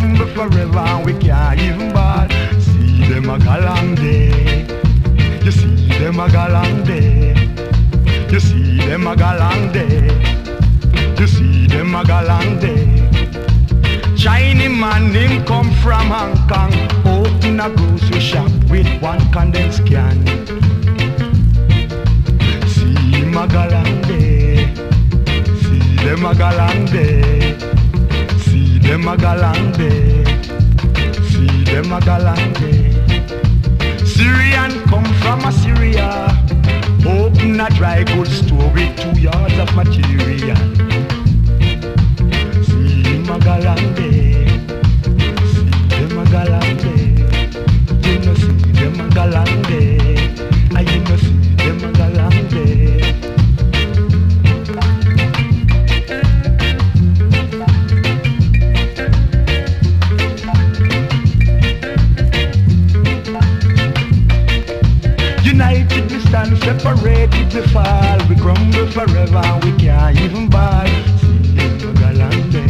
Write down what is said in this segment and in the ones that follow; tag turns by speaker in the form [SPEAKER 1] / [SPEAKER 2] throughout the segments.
[SPEAKER 1] grumble forever we can't even ball. See them a galang day. You see them a galang day. You see them a galang day. You see them a galang day. Chinese man him come from Hong Kong. Open a grocery shop with one condensed can. See him a galang day. See them a galang day. Them a galang day. See them a galang day. Syrian come from Assyria. Open a dry goods store with two yards of material. United we stand, separated we fall. We crumble forever we can't even ball. See them a galande,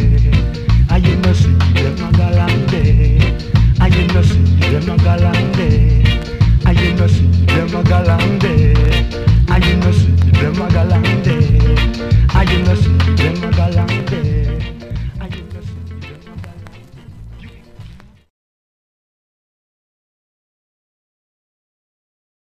[SPEAKER 1] and you no see them a galande, and you no see them a galande, and you no see them a galande.